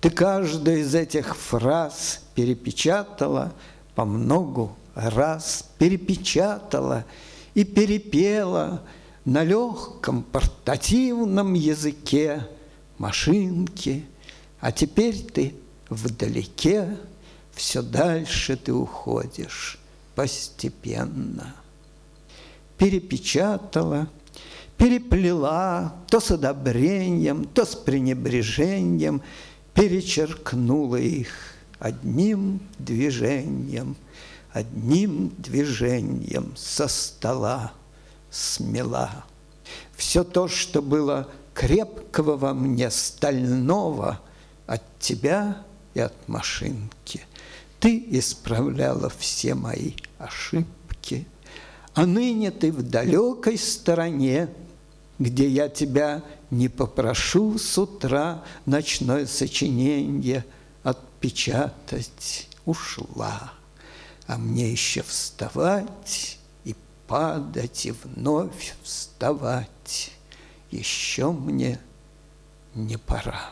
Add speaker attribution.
Speaker 1: Ты каждую из этих фраз перепечатала по многу раз, перепечатала и перепела на легком портативном языке машинки, а теперь ты вдалеке, все дальше ты уходишь постепенно. Перепечатала, переплела то с одобрением, то с пренебрежением, перечеркнула их одним движением, одним движением со стола смела. Все то, что было крепкого во мне, стального, от тебя и от машинки. Ты исправляла все мои ошибки, а ныне ты в далекой стороне, где я тебя не попрошу с утра ночное сочинение отпечатать. Ушла, а мне еще вставать и падать и вновь вставать. Еще мне не пора.